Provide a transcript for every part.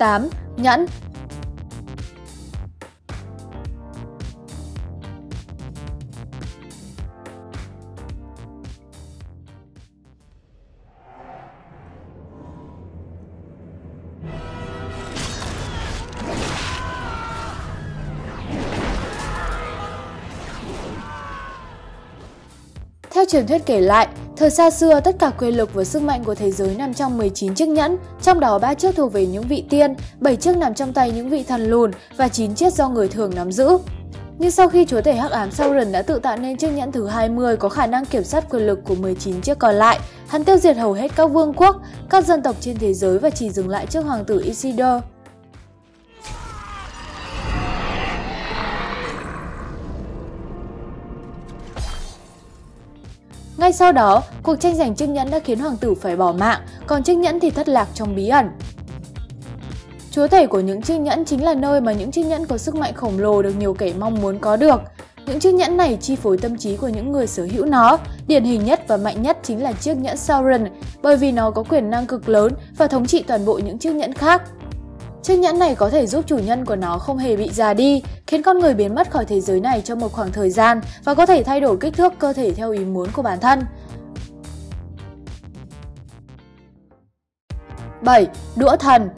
8. Nhẫn Theo truyền thuyết kể lại, thời xa xưa tất cả quyền lực và sức mạnh của thế giới nằm trong 19 chiếc nhẫn, trong đó ba chiếc thuộc về những vị tiên, 7 chiếc nằm trong tay những vị thần lùn và 9 chiếc do người thường nắm giữ. Nhưng sau khi chúa tể hắc ám Sauron đã tự tạo nên chiếc nhẫn thứ 20 có khả năng kiểm soát quyền lực của 19 chiếc còn lại, hắn tiêu diệt hầu hết các vương quốc, các dân tộc trên thế giới và chỉ dừng lại trước hoàng tử Isildur. Ngay sau đó, cuộc tranh giành chiếc nhẫn đã khiến hoàng tử phải bỏ mạng, còn chiếc nhẫn thì thất lạc trong bí ẩn. Chúa tể của những chiếc nhẫn chính là nơi mà những chiếc nhẫn có sức mạnh khổng lồ được nhiều kẻ mong muốn có được. Những chiếc nhẫn này chi phối tâm trí của những người sở hữu nó. Điển hình nhất và mạnh nhất chính là chiếc nhẫn Sauron, bởi vì nó có quyền năng cực lớn và thống trị toàn bộ những chiếc nhẫn khác. Chiếc nhẫn này có thể giúp chủ nhân của nó không hề bị già đi, khiến con người biến mất khỏi thế giới này trong một khoảng thời gian và có thể thay đổi kích thước cơ thể theo ý muốn của bản thân. 7. Đũa thần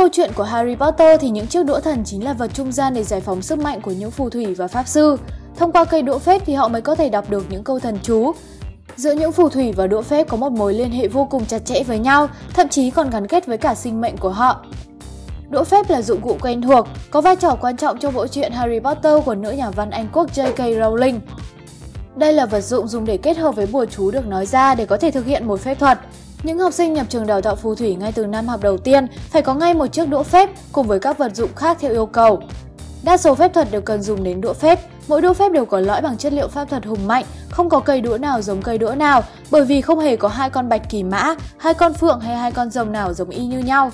câu chuyện của Harry Potter thì những chiếc đũa thần chính là vật trung gian để giải phóng sức mạnh của những phù thủy và pháp sư. Thông qua cây đũa phép thì họ mới có thể đọc được những câu thần chú. Giữa những phù thủy và đũa phép có một mối liên hệ vô cùng chặt chẽ với nhau, thậm chí còn gắn kết với cả sinh mệnh của họ. Đũa phép là dụng cụ quen thuộc, có vai trò quan trọng trong bộ truyện Harry Potter của nữ nhà văn Anh quốc J.K. Rowling. Đây là vật dụng dùng để kết hợp với bùa chú được nói ra để có thể thực hiện một phép thuật. Những học sinh nhập trường đào tạo phù thủy ngay từ năm học đầu tiên phải có ngay một chiếc đũa phép cùng với các vật dụng khác theo yêu cầu. Đa số phép thuật đều cần dùng đến đũa phép, mỗi đũa phép đều có lõi bằng chất liệu pháp thuật hùng mạnh, không có cây đũa nào giống cây đũa nào, bởi vì không hề có hai con bạch kỳ mã, hai con phượng hay hai con rồng nào giống y như nhau.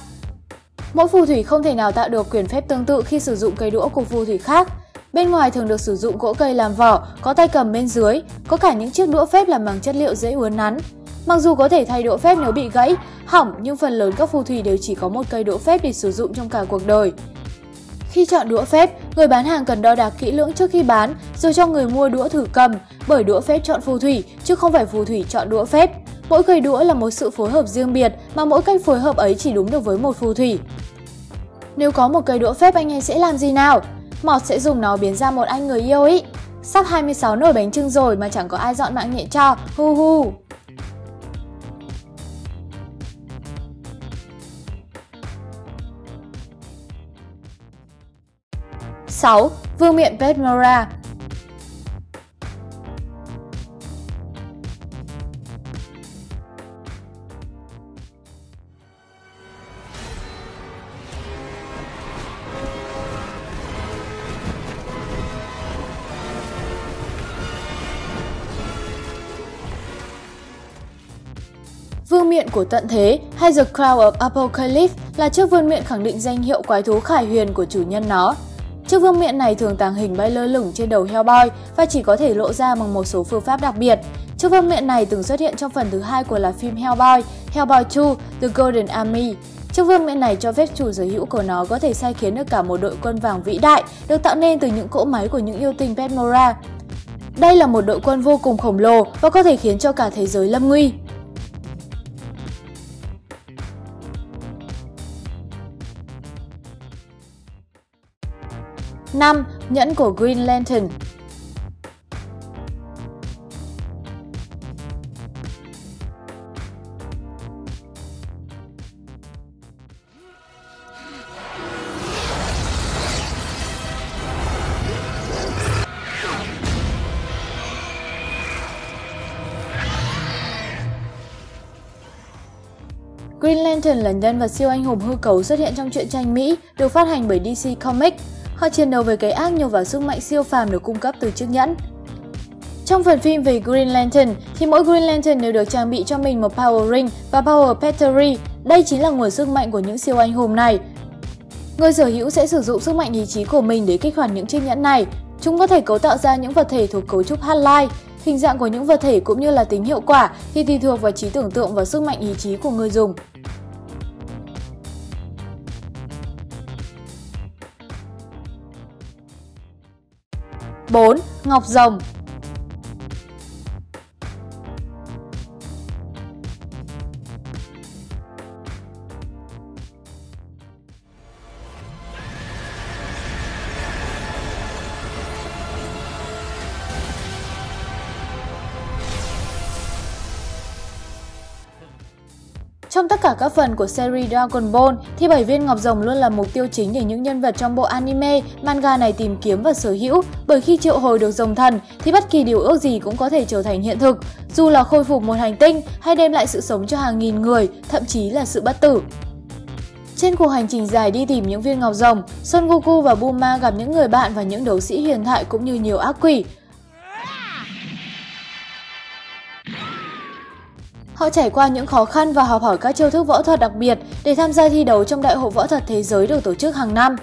Mỗi phù thủy không thể nào tạo được quyền phép tương tự khi sử dụng cây đũa của phù thủy khác. Bên ngoài thường được sử dụng gỗ cây làm vỏ, có tay cầm bên dưới, có cả những chiếc đũa phép làm bằng chất liệu dễ uốn nắn. Mặc dù có thể thay đũa phép nếu bị gãy, hỏng nhưng phần lớn các phù thủy đều chỉ có một cây đũa phép để sử dụng trong cả cuộc đời. Khi chọn đũa phép, người bán hàng cần đo đạc kỹ lưỡng trước khi bán, rồi cho người mua đũa thử cầm, bởi đũa phép chọn phù thủy chứ không phải phù thủy chọn đũa phép. Mỗi cây đũa là một sự phối hợp riêng biệt mà mỗi cách phối hợp ấy chỉ đúng được với một phù thủy. Nếu có một cây đũa phép anh ấy sẽ làm gì nào? Mọt sẽ dùng nó biến ra một anh người yêu ý. Sắp 26 nồi bánh trưng rồi mà chẳng có ai dọn mạng nhện cho, hu hu. 6. Vương miện Petmora Vương miện của tận thế hay The Crown of Apocalypse là chiếc vương miện khẳng định danh hiệu quái thú khải huyền của chủ nhân nó. Chiếc vương miện này thường tàng hình bay lơ lửng trên đầu Hellboy và chỉ có thể lộ ra bằng một số phương pháp đặc biệt. Chiếc vương miện này từng xuất hiện trong phần thứ hai của là phim Hellboy, Hellboy 2, The Golden Army. Chiếc vương miện này cho phép chủ sở hữu của nó có thể sai khiến được cả một đội quân vàng vĩ đại, được tạo nên từ những cỗ máy của những yêu tinh Petmora. Đây là một đội quân vô cùng khổng lồ và có thể khiến cho cả thế giới lâm nguy. 5. Nhẫn của Green Lantern Green Lantern là nhân vật siêu anh hùng hư cấu xuất hiện trong truyện tranh Mỹ, được phát hành bởi DC Comics Họ chiến đấu với cái ác nhờ vào sức mạnh siêu phàm được cung cấp từ chiếc nhẫn. Trong phần phim về Green Lantern, thì mỗi Green Lantern đều được trang bị cho mình một Power Ring và Power Battery. Đây chính là nguồn sức mạnh của những siêu anh hùng này. Người sở hữu sẽ sử dụng sức mạnh ý chí của mình để kích hoạt những chiếc nhẫn này. Chúng có thể cấu tạo ra những vật thể thuộc cấu trúc hotline. Hình dạng của những vật thể cũng như là tính hiệu quả thì tùy thuộc vào trí tưởng tượng và sức mạnh ý chí của người dùng. 4. Ngọc rồng Trong tất cả các phần của series Dragon Ball thì bảy viên ngọc rồng luôn là mục tiêu chính để những nhân vật trong bộ anime, manga này tìm kiếm và sở hữu, bởi khi triệu hồi được rồng thần thì bất kỳ điều ước gì cũng có thể trở thành hiện thực, dù là khôi phục một hành tinh hay đem lại sự sống cho hàng nghìn người, thậm chí là sự bất tử. Trên cuộc hành trình dài đi tìm những viên ngọc rồng, Son Goku và Bulma gặp những người bạn và những đấu sĩ huyền thoại cũng như nhiều ác quỷ. Họ trải qua những khó khăn và học hỏi các chiêu thức võ thuật đặc biệt để tham gia thi đấu trong Đại hội Võ thuật Thế giới được tổ chức hàng năm.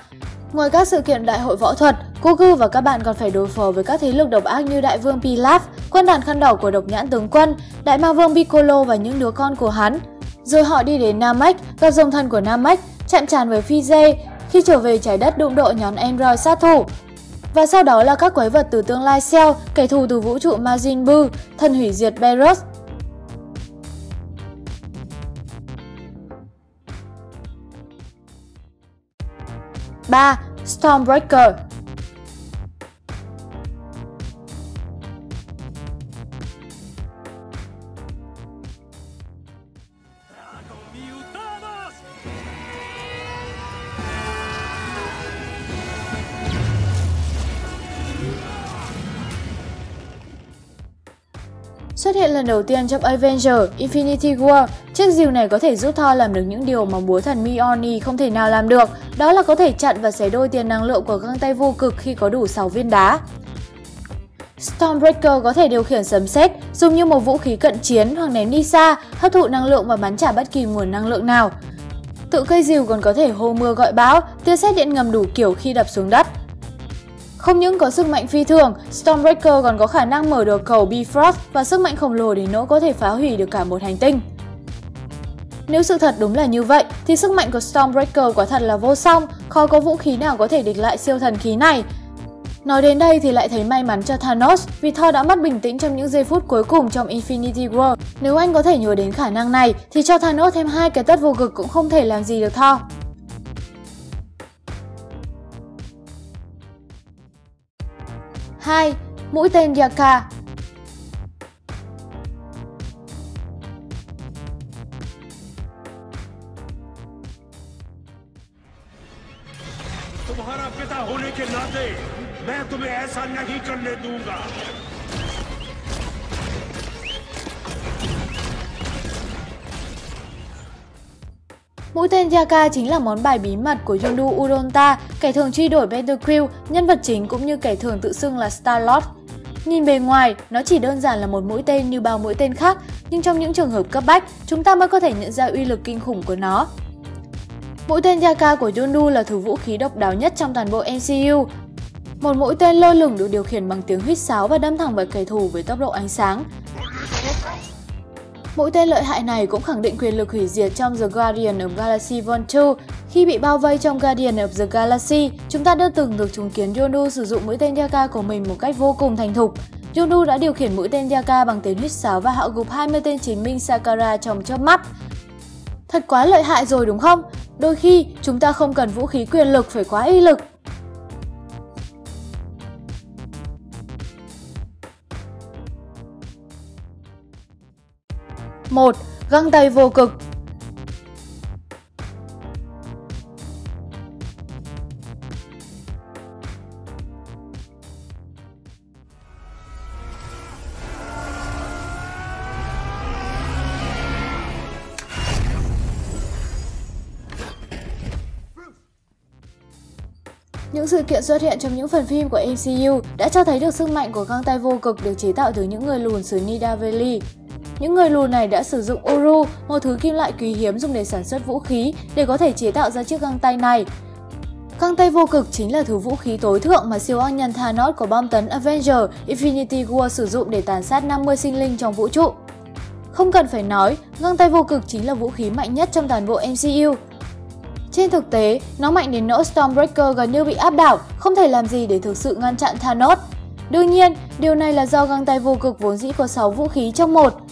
Ngoài các sự kiện đại hội võ thuật, Goku và các bạn còn phải đối phó với các thế lực độc ác như Đại vương Pilaf, quân đoàn khăn đỏ của độc nhãn tướng quân, Đại ma vương Piccolo và những đứa con của hắn. Rồi họ đi đến Namek, gặp dòng thần của Namek, chạm tràn với Fize, khi trở về trái đất đụng độ nhóm Android sát thủ. Và sau đó là các quái vật từ tương lai Cell, kẻ thù từ vũ trụ Majin Buu, thần hủy diệt Beerus, 3. Stormbreaker Xuất hiện lần đầu tiên trong Avenger Infinity War, chiếc diều này có thể giúp Thor làm được những điều mà búa thần Mjolnir không thể nào làm được, đó là có thể chặn và xé đôi tiền năng lượng của găng tay vô cực khi có đủ 6 viên đá. Stormbreaker có thể điều khiển sấm sét, dùng như một vũ khí cận chiến hoặc ném đi xa, hấp thụ năng lượng và bắn trả bất kỳ nguồn năng lượng nào. Tự cây diều còn có thể hô mưa gọi bão, tia sét điện ngầm đủ kiểu khi đập xuống đất. Không những có sức mạnh phi thường, Stormbreaker còn có khả năng mở được cầu Bifrost và sức mạnh khổng lồ đến nỗi có thể phá hủy được cả một hành tinh. Nếu sự thật đúng là như vậy, thì sức mạnh của Stormbreaker quả thật là vô song, khó có vũ khí nào có thể địch lại siêu thần khí này. Nói đến đây thì lại thấy may mắn cho Thanos vì Thor đã mất bình tĩnh trong những giây phút cuối cùng trong Infinity War. Nếu anh có thể nhớ đến khả năng này thì cho Thanos thêm hai cái tất vô cực cũng không thể làm gì được Thor. 2. Mũi tên Yaka तुम्हारा पिता होने के नाते मैं तुम्हें ऐसा नहीं करने दूँगा Mũi tên Yaka chính là món bài bí mật của Yondu Uronta, kẻ thường truy đuổi Battlefield, nhân vật chính cũng như kẻ thường tự xưng là Star-Lord. Nhìn bề ngoài, nó chỉ đơn giản là một mũi tên như bao mũi tên khác, nhưng trong những trường hợp cấp bách, chúng ta mới có thể nhận ra uy lực kinh khủng của nó. Mũi tên Yaka của Yondu là thứ vũ khí độc đáo nhất trong toàn bộ MCU. Một mũi tên lơ lửng được điều khiển bằng tiếng huýt sáo và đâm thẳng vào kẻ thù với tốc độ ánh sáng. Mũi tên lợi hại này cũng khẳng định quyền lực hủy diệt trong The Guardian of Galaxy Vol. 2. Khi bị bao vây trong Guardian of the Galaxy, chúng ta đã từng được chứng kiến Yondu sử dụng mũi tên Yaka của mình một cách vô cùng thành thục. Yondu đã điều khiển mũi tên Yaka bằng tiếng huýt sáo và hạ gục 20 tên chiến binh Sakara trong chớp mắt. Thật quá lợi hại rồi đúng không? Đôi khi, chúng ta không cần vũ khí quyền lực phải quá y lực 1. Găng tay vô cực Những sự kiện xuất hiện trong những phần phim của MCU đã cho thấy được sức mạnh của găng tay vô cực được chế tạo từ những người lùn xứ Nidavellir. Những người lùn này đã sử dụng Uru, một thứ kim loại quý hiếm dùng để sản xuất vũ khí, để có thể chế tạo ra chiếc găng tay này. Găng tay vô cực chính là thứ vũ khí tối thượng mà siêu ác nhân Thanos của bom tấn Avenger Infinity War sử dụng để tàn sát 50 sinh linh trong vũ trụ. Không cần phải nói, găng tay vô cực chính là vũ khí mạnh nhất trong toàn bộ MCU. Trên thực tế, nó mạnh đến nỗi Stormbreaker gần như bị áp đảo, không thể làm gì để thực sự ngăn chặn Thanos. Đương nhiên, điều này là do găng tay vô cực vốn dĩ có 6 vũ khí trong một.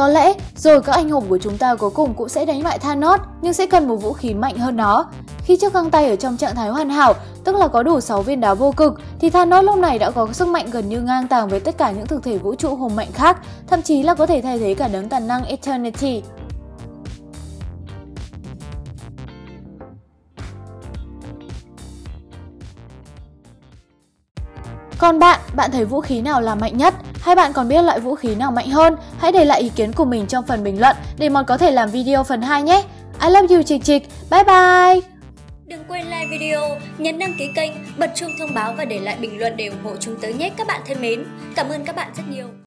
Có lẽ, rồi các anh hùng của chúng ta cuối cùng cũng sẽ đánh bại Thanos, nhưng sẽ cần một vũ khí mạnh hơn nó. Khi chiếc găng tay ở trong trạng thái hoàn hảo, tức là có đủ 6 viên đá vô cực, thì Thanos lúc này đã có sức mạnh gần như ngang tàng với tất cả những thực thể vũ trụ hùng mạnh khác, thậm chí là có thể thay thế cả đấng tàn năng Eternity. Còn bạn, bạn thấy vũ khí nào là mạnh nhất? Hai bạn còn biết loại vũ khí nào mạnh hơn? Hãy để lại ý kiến của mình trong phần bình luận để mình có thể làm video phần 2 nhé! I love you Trịch Trịch, bye bye! Đừng quên like video, nhấn đăng ký kênh, bật chuông thông báo và để lại bình luận để ủng hộ chúng tới nhé các bạn thân mến. Cảm ơn các bạn rất nhiều.